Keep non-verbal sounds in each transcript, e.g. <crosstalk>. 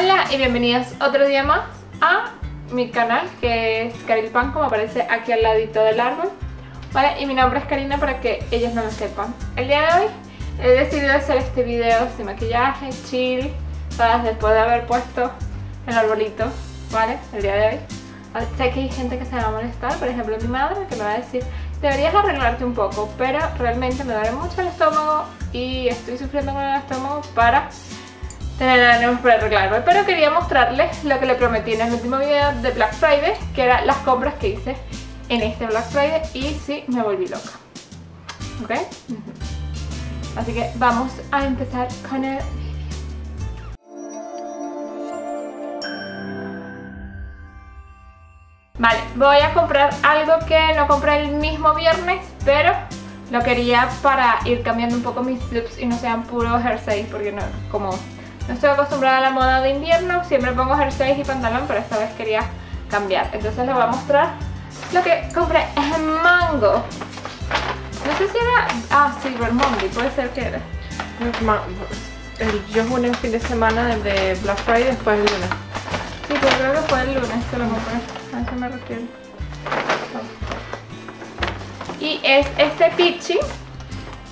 Hola y bienvenidos otro día más a mi canal que es Caril Pan como aparece aquí al ladito del árbol Vale, y mi nombre es Karina para que ellos no lo sepan El día de hoy he decidido hacer este video de maquillaje, chill ¿sabes? Después de haber puesto el arbolito, ¿vale? El día de hoy Sé que hay gente que se va a molestar, por ejemplo mi madre que me va a decir Deberías arreglarte un poco, pero realmente me duele mucho el estómago y estoy sufriendo con el estómago para tener ánimos para arreglarme. Pero quería mostrarles lo que le prometí en el último video de Black Friday, que eran las compras que hice en este Black Friday y sí, me volví loca. ¿Ok? Así que vamos a empezar con el Vale, voy a comprar algo que no compré el mismo viernes, pero lo quería para ir cambiando un poco mis looks y no sean puros jerseys, porque no, como no estoy acostumbrada a la moda de invierno, siempre pongo jerseys y pantalón, pero esta vez quería cambiar. Entonces les voy a mostrar lo que compré en Mango. No sé si era... Ah, sí, Monday, puede ser que era. El, yo jugué un fin de semana de Black Friday después del lunes. Sí, pero creo que fue el lunes que lo compré. A eso me refiero. Y es este pichi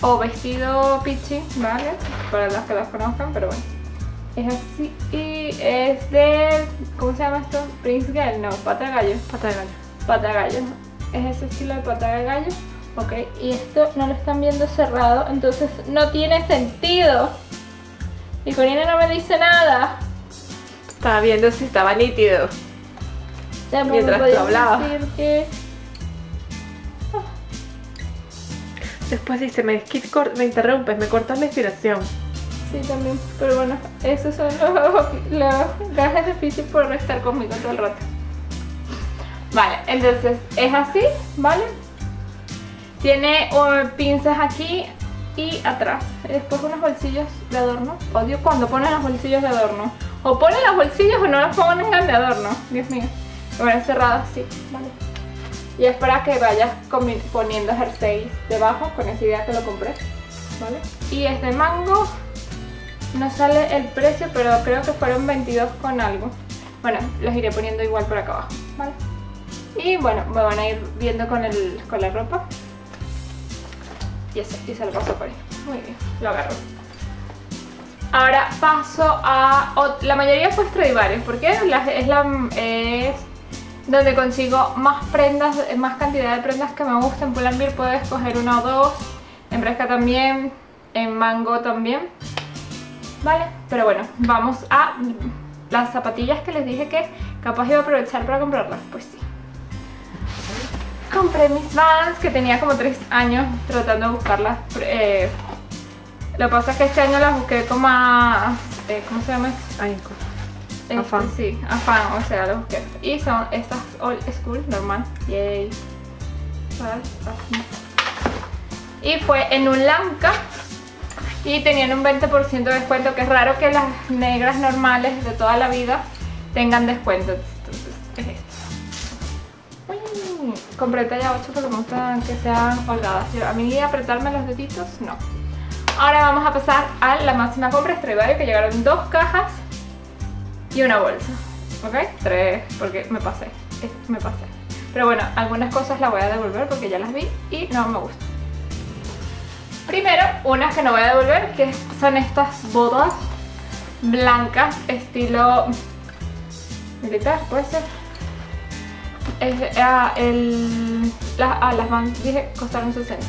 o vestido pichi, ¿vale? Para los que los conozcan, pero bueno. Es así y es de... ¿Cómo se llama esto? Prince Girl, no, pata de gallo. Pata de gallo. Pata de gallo, Es ese estilo de pata de gallo. Ok, y esto no lo están viendo cerrado, entonces no tiene sentido. Y Corina no me dice nada. Estaba viendo si estaba nítido. Mientras tú hablabas. Después dice, me, me interrumpes, me cortas la inspiración. Sí, también, pero bueno, esos son los, <laughs> los gajes de por estar conmigo todo el rato. Vale, entonces es así, ¿vale? Tiene uh, pinzas aquí y atrás. Y después unos bolsillos de adorno. Odio cuando ponen los bolsillos de adorno. O ponen los bolsillos o no los ponen de adorno. Dios mío. Bueno, cerrado así, vale. Y es para que vayas poniendo jerseys debajo con esa idea que lo compré. ¿Vale? Y este mango no sale el precio, pero creo que fueron 22 con algo. Bueno, los iré poniendo igual por acá abajo. Y bueno, me van a ir viendo con, el, con la ropa. Y, eso, y se lo paso por ahí. Muy bien, lo agarro. Ahora paso a... La mayoría fue Stradivarius, porque es, la, es donde consigo más prendas, más cantidad de prendas que me gustan. En Pull&Bear puedo escoger una o dos, en Bresca también, en Mango también. Vale, pero bueno, vamos a las zapatillas que les dije que capaz iba a aprovechar para comprarlas, pues sí. Compré mis Vans que tenía como 3 años tratando de buscarlas. Eh, lo que pasa es que este año las busqué con más... Eh, ¿Cómo se llama? Este, afán. Sí, afán, o sea, las busqué. Y son estas old school, normal. Yay. Y fue en un Lanka y tenían un 20% de descuento, que es raro que las negras normales de toda la vida tengan descuento. Entonces, es esto. Uy, compré talla 8 porque me gusta que sean holgadas. A mí apretarme los deditos, no. Ahora vamos a pasar a la máxima compra Stradivarius, que llegaron dos cajas y una bolsa. ¿Ok? Tres, porque me pasé. Me pasé. Pero bueno, algunas cosas las voy a devolver porque ya las vi y no me gustan. Primero, unas que no voy a devolver, que son estas botas blancas, estilo militar, puede ser. Ah, el, ah, las van, dije, costaron 60.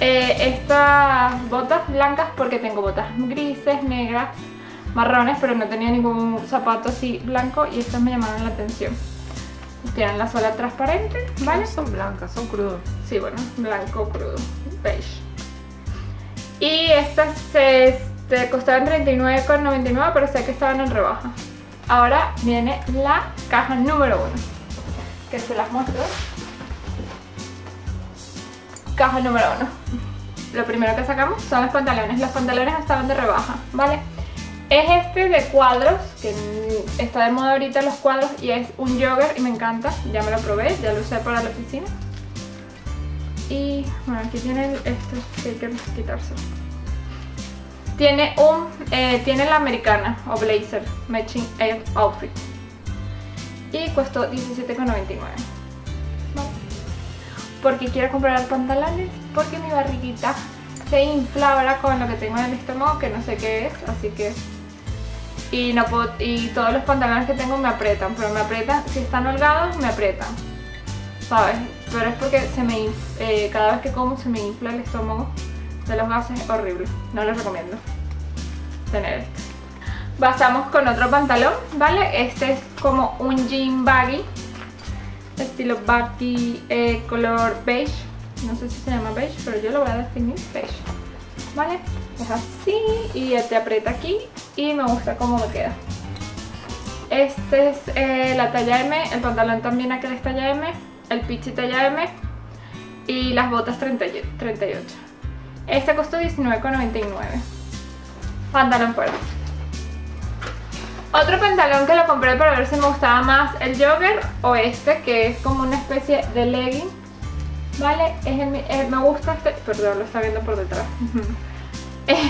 Eh, estas botas blancas porque tengo botas grises, negras, marrones, pero no tenía ningún zapato así blanco y estas me llamaron la atención. Tienen la suela transparente, ¿vale? son blancas, son crudos. Sí, bueno, blanco crudo, beige. Y estas este, costaban 39,99 pero sé que estaban en rebaja. Ahora viene la caja número 1 que se las muestro. Caja número 1 Lo primero que sacamos son los pantalones. Los pantalones estaban de rebaja, ¿vale? Es este de cuadros, que está de moda ahorita los cuadros y es un jogger y me encanta. Ya me lo probé, ya lo usé para la oficina. Y bueno, aquí tienen estos que hay que quitarse. Tiene un, eh, tiene la americana o blazer, matching outfit. Y costó 17,99. Porque quiero comprar pantalones, porque mi barriguita se infla ahora con lo que tengo en el estómago, que no sé qué es, así que... Y, no y todos los pantalones que tengo me aprietan, pero me aprietan, si están holgados, me aprietan, ¿sabes? Pero es porque eh, cada vez que como se me infla el estómago de los gases, es horrible, no les recomiendo tener esto. Pasamos con otro pantalón, ¿vale? Este es como un jean baggy, estilo baggy eh, color beige, no sé si se llama beige, pero yo lo voy a definir beige, ¿vale? Es así y te aprieta aquí y me gusta cómo me queda. Este es eh, la talla M, el pantalón también aquí es talla M, el pichi talla M y las botas 38. Este costó $19,99. Pantalón fuera. Otro pantalón que lo compré para ver si me gustaba más el jogger o este, que es como una especie de legging. ¿Vale? Es eh, me gusta este... Perdón, lo está viendo por detrás. <laughs> es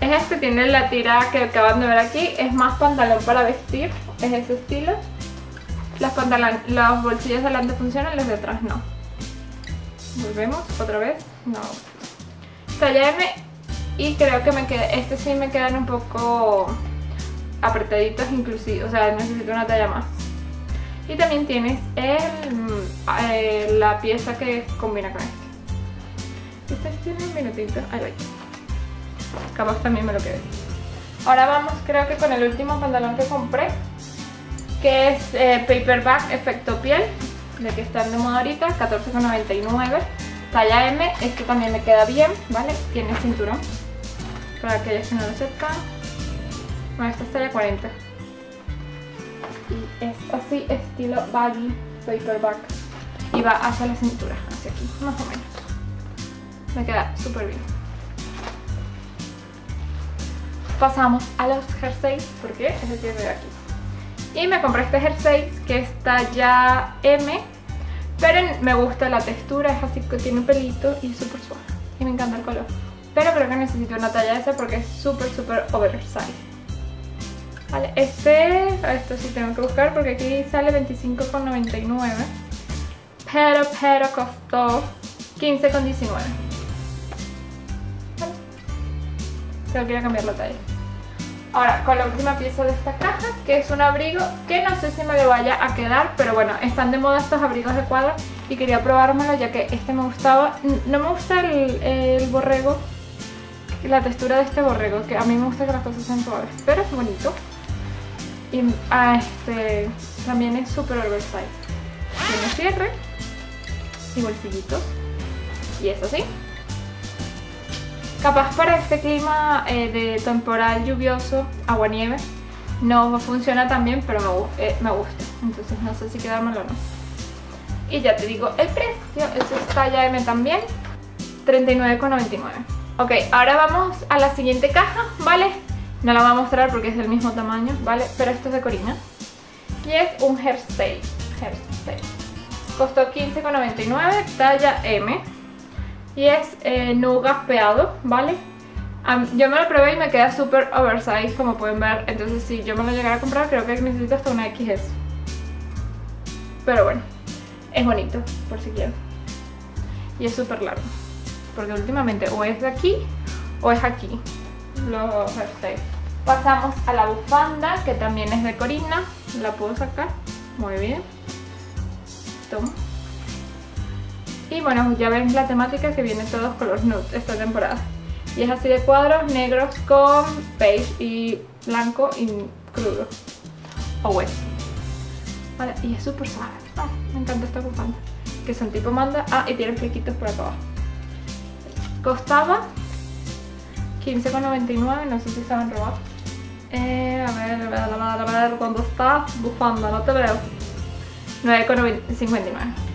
este, tiene la tira que acaban de ver aquí. Es más pantalón para vestir. Es ese estilo. Las los bolsillos delante funcionan, los de atrás no. Volvemos otra vez. No. Talla M y creo que me queda, este sí me quedan un poco apretaditos inclusive, o sea, necesito una talla más. Y también tienes el, eh, la pieza que combina con este. Este tiene un minutito, ahí va. Capaz también me lo quedé. Ahora vamos creo que con el último pantalón que compré, que es eh, Paperback Efecto Piel, de que están de moda ahorita, 14,99 talla M, este también me queda bien, ¿vale? Tiene cinturón, para aquellos que no lo sepan. Bueno, esta es talla 40. Y es así, estilo baggy, paperback. Y va hacia la cintura, hacia aquí, más o menos. Me queda súper bien. Pasamos a los jerseys, porque es el que veo aquí. Y me compré este jersey que es talla M pero me gusta la textura, es así que tiene pelito y es súper suave. Y me encanta el color. Pero creo que necesito una talla esa porque es súper, súper oversize. Vale, este, esto sí tengo que buscar porque aquí sale 25,99. Pero, pero costó 15,19. Vale. Tengo que ir a cambiar la talla. Ahora, con la última pieza de esta caja, que es un abrigo que no sé si me lo vaya a quedar, pero bueno, están de moda estos abrigos de cuadro y quería probármelo ya que este me gustaba. No me gusta el, borrego, la textura de este borrego, que a mí me gusta que las cosas sean suaves, pero es bonito. Y ah, este también es súper oversize. Tiene cierre y bolsillitos. Y es así. Capaz para este clima eh, de temporal lluvioso, agua-nieve, no funciona tan bien, pero me, eh, me, gusta. Entonces no sé si quedármelo o no. Y ya te digo el precio, eso es talla M también, 39,99. Ok, ahora vamos a la siguiente caja, ¿vale? No la voy a mostrar porque es del mismo tamaño, ¿vale? Pero esto es de Corina. Y es un hairstay. hairstay. Costó 15,99, talla M y es eh, no gaspeado, ¿vale? yo me lo probé y me queda súper oversize como pueden ver, entonces si yo me lo llegara a comprar creo que necesito hasta una XS. Pero bueno, es bonito, por si quiero. Y es súper largo, porque últimamente o es de aquí o es aquí, los hairstyles. Pasamos a la bufanda, que también es de Corina, la puedo sacar, muy bien. Toma. Y bueno, ya ven la temática que viene todos color nude esta temporada. Y es así de cuadros negros con beige y blanco y crudo. O hueso. Vale, y es súper suave. Ah, me encanta esta bufanda. Que son tipo manda. Ah, y tiene flequitos por acá abajo. Costaba 15,99, no sé si estaban robados. Eh, a ver, a ver, a ver, a ver, ¿cuándo está? Bufanda, no te veo. 9,59.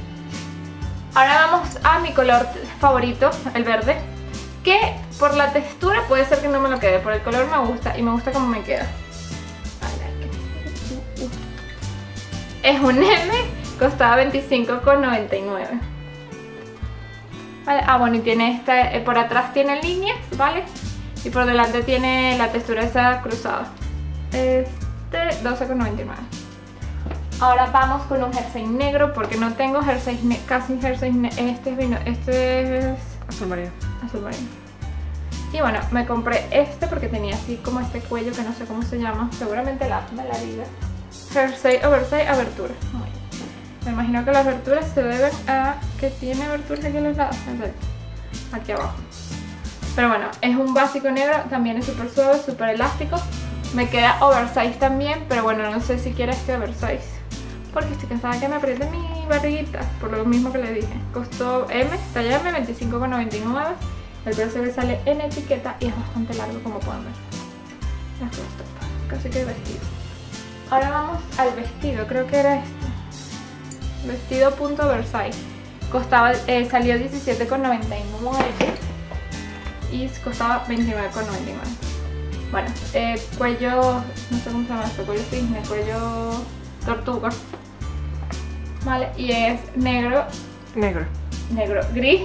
Ahora vamos a mi color favorito, el verde, que por la textura puede ser que no me lo quede, por el color me gusta y me gusta cómo me queda. Es un M, costaba 25,99. ¿Vale? Ah, bueno, y tiene este, eh, por atrás tiene líneas, ¿vale? Y por delante tiene la textura esa cruzada. Este 12,99. Ahora vamos con un jersey negro porque no tengo jersey casi jersey este es vino, este es azul marino. Azul marino. Y bueno, me compré este porque tenía así como este cuello que no sé cómo se llama, seguramente la me la diga. Jersey oversize abertura. Me imagino que las aberturas se deben a que tiene aberturas aquí en los lados, aquí abajo. Pero bueno, es un básico negro, también es súper suave, súper elástico. Me queda oversize también, pero bueno, no sé si quiero este oversize porque estoy cansada que me apriete mi barriguita, por lo mismo que le dije. Costó M, talla M, 25,99. El precio le sale en etiqueta y es bastante largo como pueden ver. Las casi que vestido. Ahora vamos al vestido, creo que era este. Vestido punto Versailles. Costaba, eh, salió 17,99 y costaba 29,99. Bueno, eh, cuello, no sé cómo se llama esto, cuello cisne, cuello tortuga. ¿Vale? Y es negro. Negro. Negro, gris,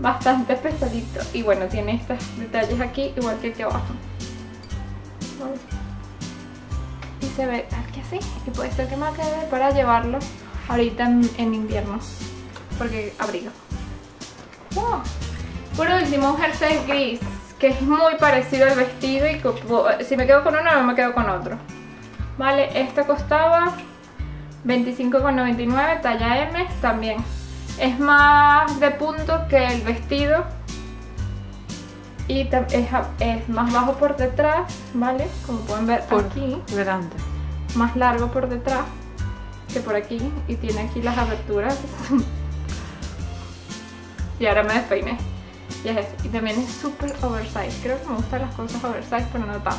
bastante pesadito. Y bueno, tiene estos detalles aquí, igual que aquí abajo. Y se ve aquí así. Y puede ser que me quede para llevarlo ahorita en, invierno. Porque abriga. Por último, un jersey gris, que es muy parecido al vestido y si me quedo con uno no me quedo con otro. Vale, este costaba 25,99 talla M también. Es más de punto que el vestido. Y es, más bajo por detrás, ¿vale? Como pueden ver por aquí. delante. Más largo por detrás que por aquí. Y tiene aquí las aberturas. <laughs> Y ahora me despeiné. Y es eso. y también es súper oversize. Creo que me gustan las cosas oversize pero no tanto.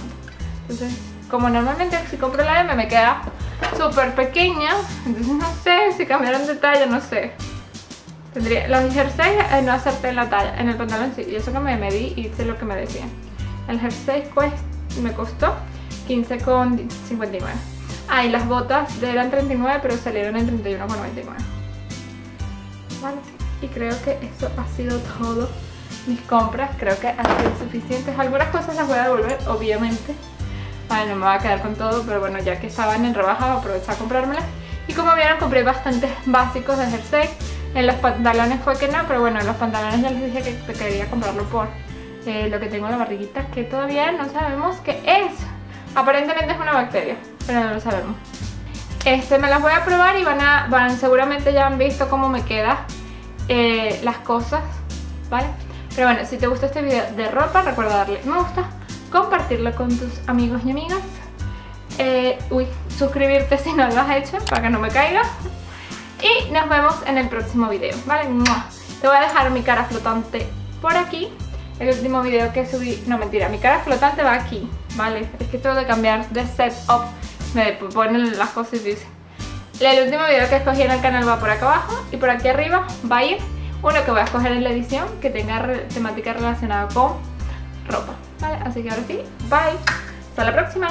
Entonces como normalmente si compro la M me queda súper pequeña, entonces no sé si cambiaron de talla, no sé. Tendría, los jerseys eh, no acerté en la talla, en el pantalón sí, y eso que me medí y hice lo que me decían. El jersey me costó 15,59. Ah, y las botas eran 39, pero salieron en 31,99. Vale, y creo que eso ha sido todo mis compras. Creo que ha sido suficientes. Algunas cosas las voy a devolver, obviamente. Vale, no me va a quedar con todo, pero bueno, ya que estaban en rebaja, aproveché a comprármelas. Y como vieron, compré bastantes básicos de jersey. En los pantalones fue que no, pero bueno, en los pantalones ya les dije que quería comprarlo por eh, lo que tengo en la barriguita, que todavía no sabemos qué es. Aparentemente es una bacteria, pero no lo sabemos. Este me las voy a probar y van a, van, seguramente ya han visto cómo me quedan eh, las cosas, ¿vale? Pero bueno, si te gusta este video de ropa, recuerda darle me gusta, compartirlo con tus amigos y amigas. Eh, uy, suscribirte si no lo has hecho para que no me caiga. Y nos vemos en el próximo video, ¿vale? Te voy a dejar mi cara flotante por aquí. El último video que subí, no mentira, mi cara flotante va aquí, ¿vale? Es que tengo de cambiar de setup, me ponen las cosas y dice. El último video que escogí en el canal va por acá abajo y por aquí arriba va a ir uno que voy a escoger en la edición que tenga temática relacionada con ropa. Así que ahora sí, bye. Hasta la próxima.